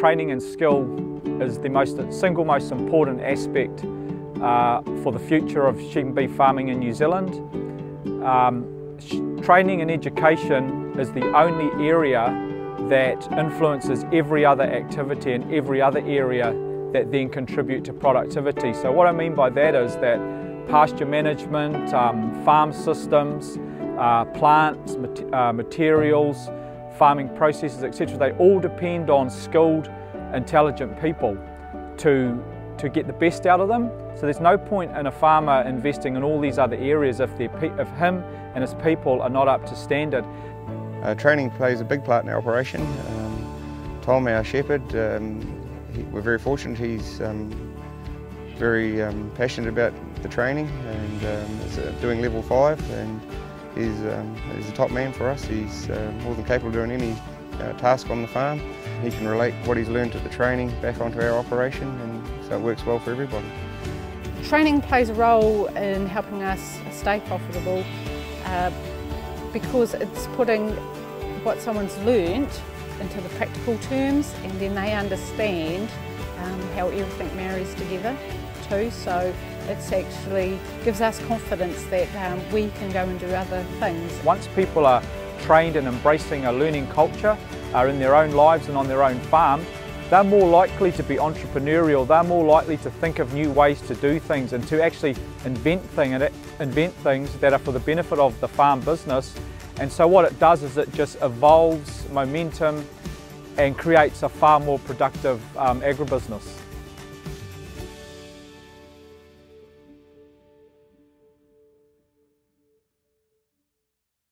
training and skill is the most, single most important aspect uh, for the future of sheep and beef farming in New Zealand. Um, training and education is the only area that influences every other activity and every other area that then contribute to productivity. So what I mean by that is that pasture management, um, farm systems, uh, plants, mat uh, materials, farming processes, etc. They all depend on skilled, intelligent people to, to get the best out of them. So there's no point in a farmer investing in all these other areas if, if him and his people are not up to standard. Uh, training plays a big part in our operation. Um, Tom, our shepherd, um, he, we're very fortunate. He's um, very um, passionate about the training and um, is uh, doing level five and he's, um, he's a top man for us. He's uh, more than capable of doing any uh, task on the farm. He can relate what he's learned at the training back onto our operation and so it works well for everybody. Training plays a role in helping us stay profitable uh, because it's putting what someone's learnt into the practical terms and then they understand um, how everything marries together too. So it's actually gives us confidence that um, we can go and do other things. Once people are trained in embracing a learning culture, are in their own lives and on their own farm, they're more likely to be entrepreneurial, they're more likely to think of new ways to do things and to actually invent, thing, invent things that are for the benefit of the farm business. And so what it does is it just evolves momentum and creates a far more productive um, agribusiness.